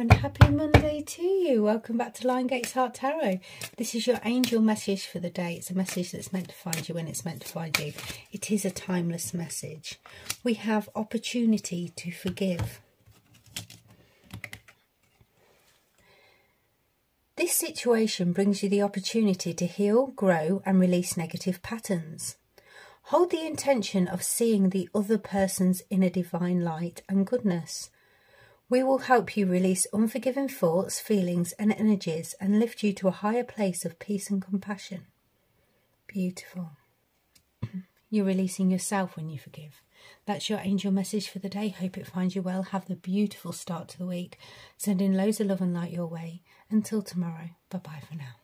and happy Monday to you. Welcome back to Lionsgate Heart Tarot. This is your angel message for the day. It's a message that's meant to find you when it's meant to find you. It is a timeless message. We have opportunity to forgive. This situation brings you the opportunity to heal, grow, and release negative patterns. Hold the intention of seeing the other person's inner divine light and goodness. We will help you release unforgiving thoughts, feelings, and energies and lift you to a higher place of peace and compassion. Beautiful. You're releasing yourself when you forgive. That's your angel message for the day. Hope it finds you well. Have the beautiful start to the week. Sending loads of love and light your way. Until tomorrow, bye bye for now.